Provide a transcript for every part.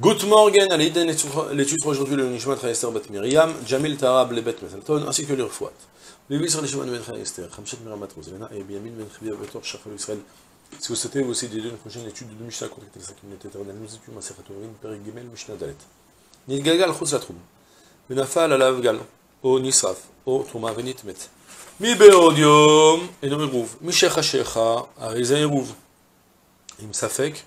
Good morning, à l'étude aujourd'hui le Nishmat Esther Bat Miriam, Jamil Tarab le Bet Metalton, ainsi que. Le Israël Nishmat Ben Esther, Hamshet Miriam Matroz, Lena et Biamin Ben Chivia Betor Shachal Israël. Si vous souhaitez aussi d'aider une prochaine étude de Mishnah, contactez la communauté éternelle, nous étudions Masechat Orin, Perik Gimel, Mishnah Dalet. Nidgalgal Latrum, Benafal Alav Gal, O Nisraf, O Tuma Venit Met. Mi Beodium, et non Eruv, Mi Shecha Shecha, Ariza Eruv. Im Safek,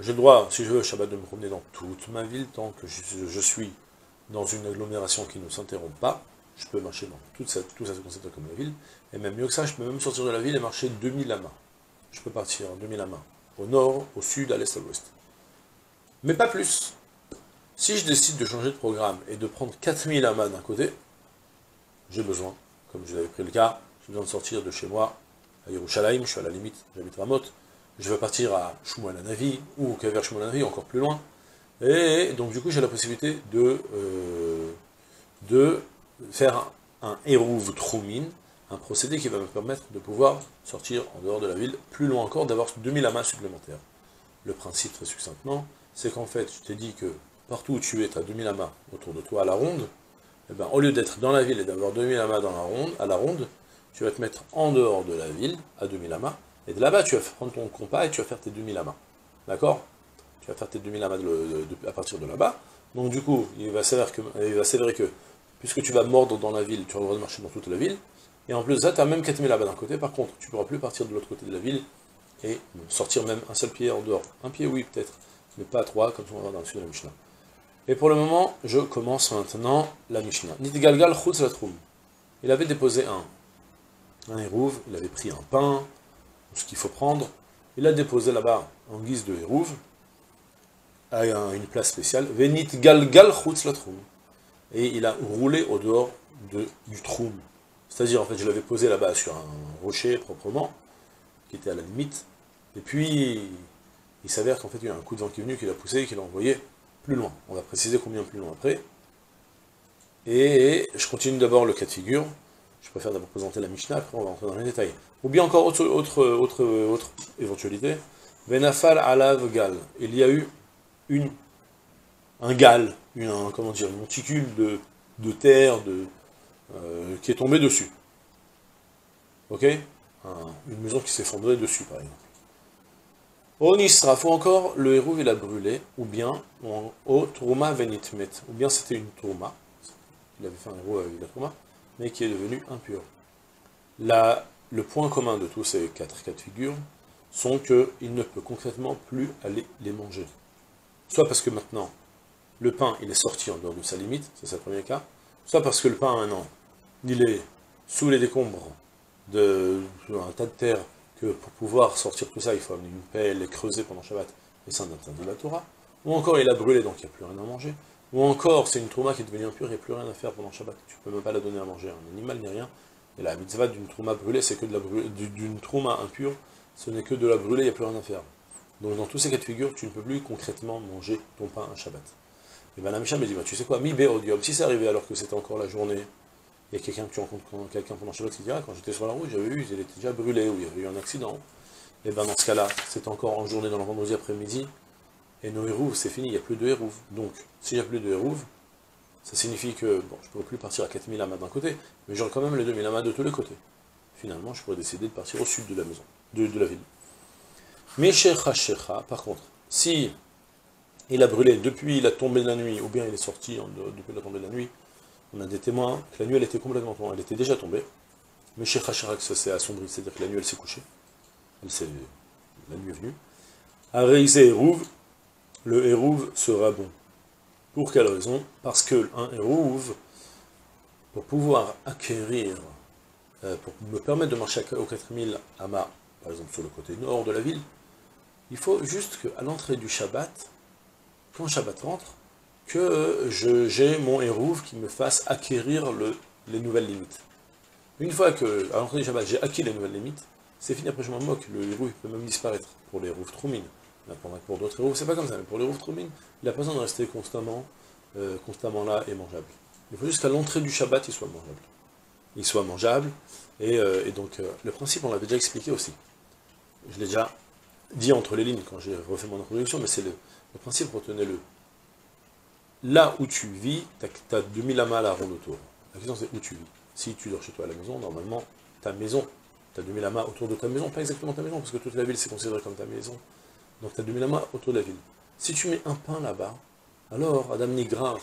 j'ai le droit, si je veux, Shabbat, de me promener dans toute ma ville, tant que je, suis dans une agglomération qui ne s'interrompt pas, je peux marcher dans toute cette, tout ça se considère comme la ville, et même mieux que ça, je peux même sortir de la ville et marcher 2000 amas. Je peux partir 2000 amas, au nord, au sud, à l'est, à l'ouest. Mais pas plus. Si je décide de changer de programme et de prendre 4000 amas d'un côté, j'ai besoin, comme je l'avais pris le cas, j'ai besoin de sortir de chez moi à Yerushalayim, je suis à la limite, j'habite Ramot, je vais partir à Shmuel Navi, ou au Kaver Shmuel Navi, encore plus loin. Et donc du coup, j'ai la possibilité de, euh, faire un Hérouv Troumin, un procédé qui va me permettre de pouvoir sortir en dehors de la ville, plus loin encore, d'avoir 2000 amas supplémentaires. Le principe, très succinctement, c'est qu'en fait, je t'ai dit que partout où tu es, tu as 2000 amas autour de toi à la ronde, eh ben, au lieu d'être dans la ville et d'avoir 2000 amas dans la ronde, à la ronde, tu vas te mettre en dehors de la ville, à 2000 amas, et de là-bas, tu vas prendre ton compas et tu vas faire tes 2000 amas. D'accord? Tu vas faire tes 2000 amas à partir de là-bas. Donc du coup, il va s'avérer que, que, puisque tu vas mordre dans la ville, tu vas le droit de marcher dans toute la ville. Et en plus de ça, tu as même 4000 amas d'un côté. Par contre, tu ne pourras plus partir de l'autre côté de la ville et sortir même un seul pied en dehors. Un pied, oui, peut-être, mais pas trois, comme on va voir dans le sud de la Mishnah. Et pour le moment, je commence maintenant la Mishnah. Nidgalgal chutz. Il avait déposé un, un il avait pris un pain, ce qu'il faut prendre, il l'a déposé là-bas en guise de hérouve, à une place spéciale, Venit gal gal la Et il a roulé au dehors de, du troum. C'est-à-dire, en fait, je l'avais posé là-bas sur un rocher proprement, qui était à la limite, et puis il s'avère qu'en fait, il y a un coup de vent qui est venu, qui l'a poussé et qui l'a envoyé plus loin. On va préciser combien plus loin après. Et je continue d'abord le cas de figure. Je préfère d'abord présenter la Mishnah, après on va rentrer dans les détails. Ou bien encore autre, autre, autre, autre éventualité, Venafal alav gal. Il y a eu une, un gal, une, comment dire, une monticule de, de terre de, euh, qui est tombée dessus. Ok? Une maison qui s'est dessus, par exemple. Au Nisra, faut encore, le héros il a brûlé, ou bien, au Trouma Venitmet, ou bien c'était une Trouma, il avait fait un héros avec la Trouma, mais qui est devenu impur. Le point commun de tous ces quatre cas de figure sont qu'il ne peut concrètement plus aller les manger. Soit parce que maintenant, le pain, est sorti en dehors de sa limite, c'est le premier cas, soit parce que le pain, maintenant, il est sous les décombres d'un tas de terre, que pour pouvoir sortir tout ça, il faut amener une pelle et creuser pendant Shabbat, et c'est un de la Torah, ou encore il a brûlé, donc il n'y a plus rien à manger, ou encore, c'est une trouma qui est devenue impure, il n'y a plus rien à faire pendant Shabbat. Tu ne peux même pas la donner à manger à un animal ni rien. Et la mitzvah d'une trouma brûlée, c'est que de la d'une trouma impure, ce n'est que de la brûler, il n'y a plus rien à faire. Donc dans tous ces cas de figure, tu ne peux plus concrètement manger ton pain à Shabbat. Et la Misha me dit, bah, tu sais quoi, mi béodium, si c'est arrivé alors que c'était encore la journée, il y a quelqu'un que tu rencontres quelqu'un pendant Shabbat qui dit, ah, quand j'étais sur la route, j'avais vu, il était déjà brûlé, ou il y avait eu un accident. Et bien dans ce cas-là, c'est encore en journée dans le vendredi après-midi, et nos hérouves, c'est fini, il n'y a plus de hérouves. Donc, s'il n'y a plus de hérouves, ça signifie que, bon, je ne pourrais plus partir à 4000 amas d'un côté, mais j'aurai quand même les 2000 amas de tous les côtés. Finalement, je pourrais décider de partir au sud de la maison, de, la ville. Mais Shecha Shecha, par contre, si il a brûlé depuis la tombée de la nuit, ou bien il est sorti depuis la tombée de la nuit, on a des témoins que la nuit elle était complètement tombée, elle était déjà tombée, mais Shecha Shecha, ça s'est assombri, c'est-à-dire que la nuit elle s'est couchée, elle la nuit est venue. Areïsé Hérouve, le hérouve sera bon. Pour quelle raison? Parce que un hérouve, pour pouvoir acquérir, euh, pour me permettre de marcher aux 4000 amas, par exemple sur le côté nord de la ville, il faut juste qu'à l'entrée du Shabbat, quand Shabbat rentre, que j'ai mon hérouve qui me fasse acquérir le, les nouvelles limites. Une fois que, à l'entrée du Shabbat, j'ai acquis les nouvelles limites, c'est fini, après je m'en moque, le hérouve peut même disparaître pour les hérouves Pour d'autres hérouves, c'est pas comme ça, mais pour les hérouves troumines, il n'a pas besoin de rester constamment, euh, constamment là et mangeable. Il faut juste qu'à l'entrée du Shabbat, il soit mangeable. Il soit mangeable, et, euh, donc euh, le principe, on l'avait déjà expliqué aussi. Je l'ai déjà dit entre les lignes quand j'ai refait mon introduction, mais c'est le, principe, retenez-le. Là où tu vis, tu as, 2000 amas à la autour. La question c'est où tu vis. Si tu dors chez toi à la maison, normalement, ta maison, tu as 2000 amas autour de ta maison, pas exactement ta maison, parce que toute la ville c'est considéré comme ta maison. Donc tu as 2000 amas autour de la ville. Si tu mets un pain là-bas, alors Adam Nigra,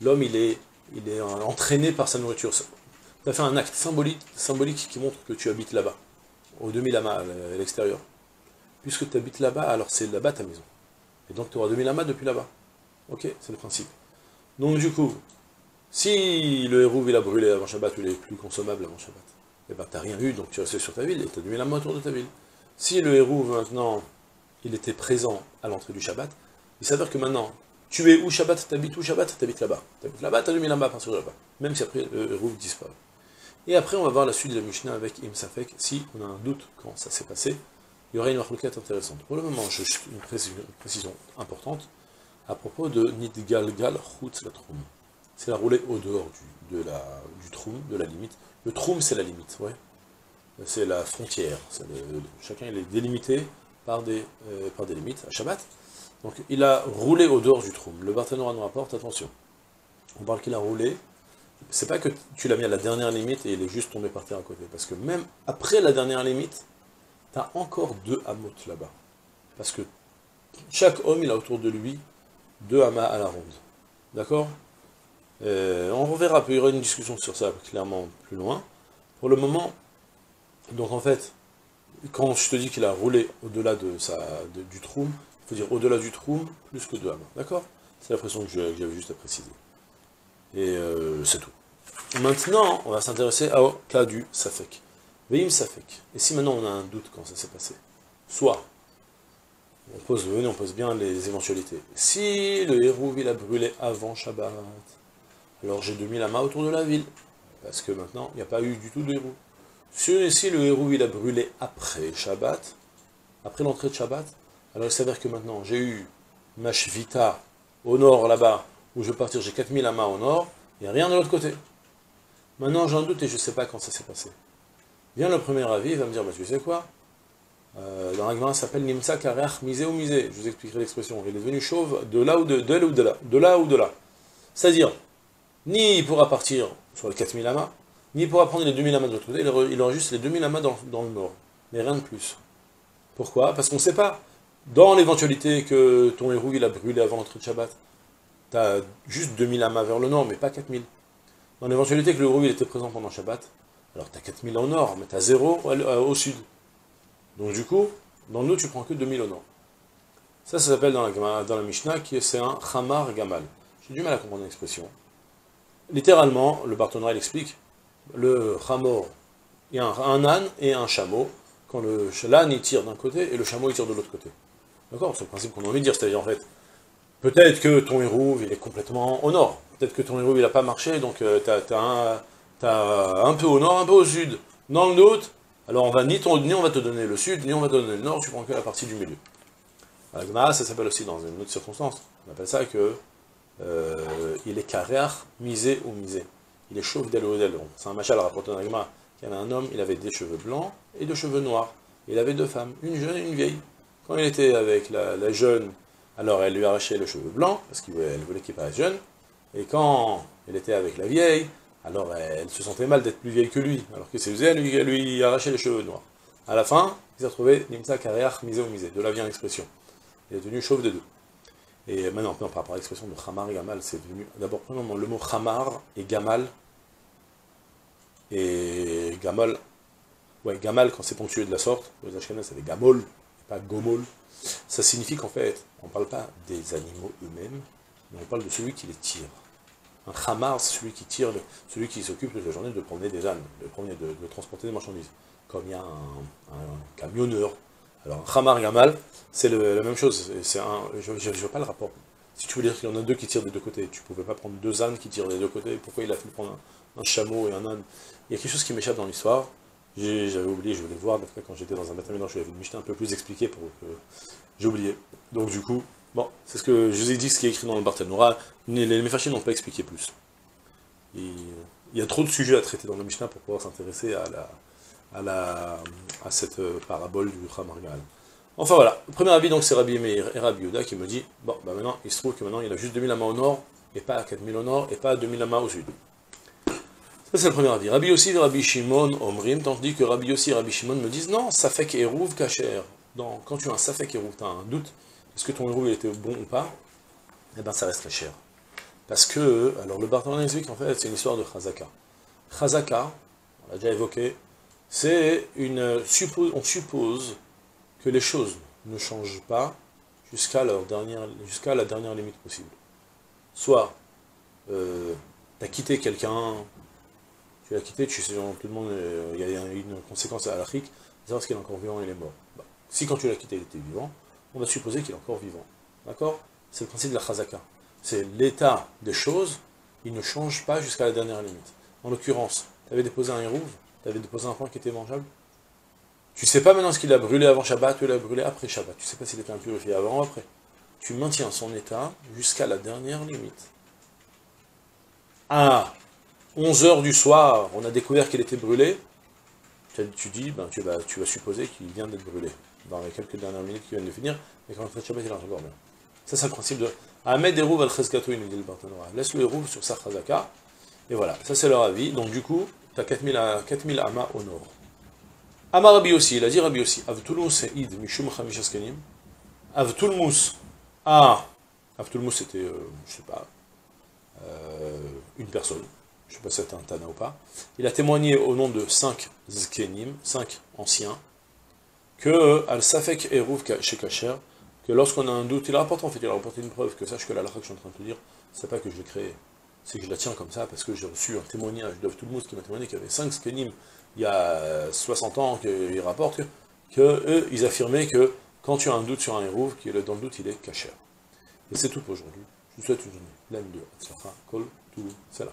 l'homme il est, il est entraîné par sa nourriture. Tu as fait un acte symbolique, symbolique qui montre que tu habites là-bas, 2000 amas à l'extérieur. Puisque tu habites là-bas, alors c'est là-bas ta maison. Et donc tu auras 2000 amas depuis là-bas. Ok C'est le principe. Donc du coup, si le héros il a brûlé avant Shabbat, ou il est plus consommable avant Shabbat, eh ben t'as rien eu, donc tu restes sur ta ville, et tu as 2000 amas autour de ta ville. Si le héros maintenant, il était présent à l'entrée du Shabbat, il s'avère que maintenant, tu es où Shabbat, t'habites où Shabbat, t'habites là-bas. T'habites là-bas, t'as 2000 amas à partir de là-bas. Même si après le héros disparaît. Et après, on va voir la suite de la Mishnah avec Imsafek, si on a un doute quand ça s'est passé il y aurait une marloquette intéressante. Pour le moment, juste une précision, importante à propos de Nidgalgal Chutz la Troum. C'est la roulée au dehors du, de la, du Troum, de la limite. Le Troum, c'est la limite, ouais. C'est la frontière. chacun il est délimité par des, euh, par des limites, à Shabbat. Donc il a roulé au dehors du Troum. Le Barthénora nous rapporte, attention. On parle qu'il a roulé. C'est pas que tu l'as mis à la dernière limite et il est juste tombé par terre à côté. Parce que même après la dernière limite, tu as encore deux hamots là-bas. Parce que chaque homme, il a autour de lui deux hamas à la ronde. D'accord? Euh, On reverra, il y aura une discussion sur ça clairement plus loin. Pour le moment, donc en fait, quand je te dis qu'il a roulé au-delà de du troum, il faut dire au-delà du troum, plus que deux hamas. D'accord? C'est la pression que j'avais juste à préciser. Et euh, c'est tout. Maintenant, on va s'intéresser au cas du Safek. Veim Safek. Et si maintenant on a un doute quand ça s'est passé Soit, on pose, venez, on pose bien les éventualités. Si le héros il a brûlé avant Shabbat, alors j'ai 2000 amas autour de la ville. Parce que maintenant, il n'y a pas eu du tout de héros. Si, le héros il a brûlé après Shabbat, après l'entrée de Shabbat, alors il s'avère que maintenant j'ai eu ma Shvita au nord là-bas, où je vais partir, j'ai 4000 amas au nord, il n'y a rien de l'autre côté. Maintenant un doute et je ne sais pas quand ça s'est passé. Vient le premier avis, va me dire, bah, tu sais quoi? Euh, Dans la s'appelle Nimsa Kareach Misé ou Misé. Je vous expliquerai l'expression. Il est devenu chauve de là ou de, là de là. De là ou de là. C'est-à-dire, ni il pourra partir sur les 4000 amas, ni pourra prendre les 2000 amas de l'autre côté, il juste les 2000 amas dans, le nord. Mais rien de plus. Pourquoi? Parce qu'on ne sait pas. Dans l'éventualité que ton héros a brûlé avant l'entrée de Shabbat, tu as juste 2000 amas vers le nord, mais pas 4000. Dans l'éventualité que le héros était présent pendant Shabbat, alors tu as 4000 au nord, mais tu as 0 au sud. Donc du coup, dans nous, tu prends que 2000 au nord. Ça, ça s'appelle dans la, dans la Mishnah, qui c'est un Hamar Gamal. J'ai du mal à comprendre l'expression. Littéralement, le Bartonra, il explique, le Hamor, il y a un, âne et un chameau. Quand l'âne, il tire d'un côté, et le chameau, il tire de l'autre côté. D'accord? C'est le principe qu'on a envie de dire, c'est-à-dire, en fait, peut-être que ton héros, il est complètement au nord. Peut-être que ton héros, il n'a pas marché, donc euh, tu as, un peu au nord, un peu au sud. Dans le doute, alors on va ni, ni on va te donner le sud, ni on va te donner le nord, tu prends que la partie du milieu. La ça s'appelle aussi dans une autre circonstance. On appelle ça que euh, il est carrière, misé ou misé. Il est chauve d'elle ou d'elle. C'est un machal rapporté dans la Il y avait un homme, il avait des cheveux blancs et deux cheveux noirs. Il avait deux femmes, une jeune et une vieille. Quand il était avec la, jeune, alors elle lui arrachait le cheveu blanc, parce qu'elle voulait qu'il paraisse jeune. Et quand il était avec la vieille, alors elle se sentait mal d'être plus vieille que lui, alors que c'est lui, lui arrachait les cheveux noirs. À la fin, il s'est retrouvé Nimsa Kareach misé ou misé. De là vient l'expression. Il est devenu chauve de deux. Et maintenant, par rapport à l'expression de Hamar et Gamal, c'est devenu. D'abord, premièrement, le mot Hamar et Gamal. Et Gamal. Ouais, Gamal, quand c'est ponctué de la sorte, les Ashkenaz, c'est des pas Gomol. Ça signifie qu'en fait, on ne parle pas des animaux eux-mêmes, mais on parle de celui qui les tire. Un khamar, c'est celui qui tire, celui qui s'occupe toute la journée de promener des ânes, de, transporter des marchandises. Comme il y a un, camionneur. Alors un khamar gamal, c'est la même chose. Un, je ne vois pas le rapport. Si tu veux dire qu'il y en a deux qui tirent des deux côtés, tu ne pouvais pas prendre deux ânes qui tirent des deux côtés, pourquoi il a fait prendre un, chameau et un âne Il y a quelque chose qui m'échappe dans l'histoire, j'avais oublié, je voulais voir, quand j'étais dans un bâtiment, je l'avais un peu plus expliqué pour que j'ai oublié. Donc du coup, bon, c'est ce que je vous ai dit, ce qui est écrit dans le Barthénora, les, les n'ont pas expliqué plus. il y a trop de sujets à traiter dans le Mishnah pour pouvoir s'intéresser à, la, à, cette euh, parabole du Khamargal. Enfin voilà, le premier avis donc c'est Rabbi Meir et Rabbi Yuda qui me dit, bon, bah maintenant il se trouve que maintenant il y a juste 2000 amas au nord, et pas à 4000 au nord, et pas à 2000 amas au sud. C'est le premier avis. Rabbi et Rabbi Shimon Omrim, tandis que Rabbi et Rabbi Shimon me disent, non, Safek Eruv Kacher. Quand tu as un Safek Eruv, tu as un doute, est-ce que ton Eruv était bon ou pas? Eh bien ça reste cher. Parce que, alors le Bartholin explique en fait, c'est une histoire de Chazaka. Chazaka, on l'a déjà évoqué, c'est une, on suppose que les choses ne changent pas jusqu'à la dernière limite possible. Soit, euh, tu quitté quelqu'un, tu l'as quitté, tu sais, tout le monde, euh, il y a une conséquence à l'Afrique, savoir qu'il est encore vivant il est mort. Bah, si quand tu l'as quitté, il était vivant, on va supposer qu'il est encore vivant. D'accord? C'est le principe de la chazaka. C'est l'état des choses, il ne change pas jusqu'à la dernière limite. En l'occurrence, tu avais déposé un héros, tu avais déposé un point qui était mangeable, tu ne sais pas maintenant ce qu'il a brûlé avant Shabbat ou il a brûlé après Shabbat. Tu ne sais pas s'il était impurifié avant ou après. Tu maintiens son état jusqu'à la dernière limite. À 11 heures du soir, on a découvert qu'il était brûlé. Tu dis, ben, tu, vas, supposer qu'il vient d'être brûlé. Dans les quelques dernières minutes qui viennent de finir, mais quand fait Shabbat, il est encore bien. Ça, c'est le principe de Ahmed Erouv al il nous dit le Laisse le Erouv sur sa Chazaka. Et voilà, ça c'est leur avis. Donc du coup, tu as 4000, 4000 amas au nord. Amar Rabbi aussi, il a dit Rabbi aussi, Avtulmus id mishum chamishaskenim. Avtulmus, ah, Avtulmus c'était, euh, je sais pas, euh, une personne, je sais pas si c'était un Tana ou pas. Il a témoigné au nom de cinq zkenim, cinq anciens, que al-safek eruv chez Kacher, que lorsqu'on a un doute, il rapporte en fait, il a rapporté une preuve, que sache que la que je suis en train de te dire, c'est pas que je l'ai créé, c'est que je la tiens comme ça, parce que j'ai reçu un témoignage d'Avtulmus qui m'a témoigné qu'il y avait cinq zkenim il y a 60 ans qu'ils rapportent que, eux, ils affirmaient que quand tu as un doute sur un héros, qui est dans le doute, il est caché. Et c'est tout pour aujourd'hui. Je vous souhaite une journée. L'aime de Kol, tout, c'est là.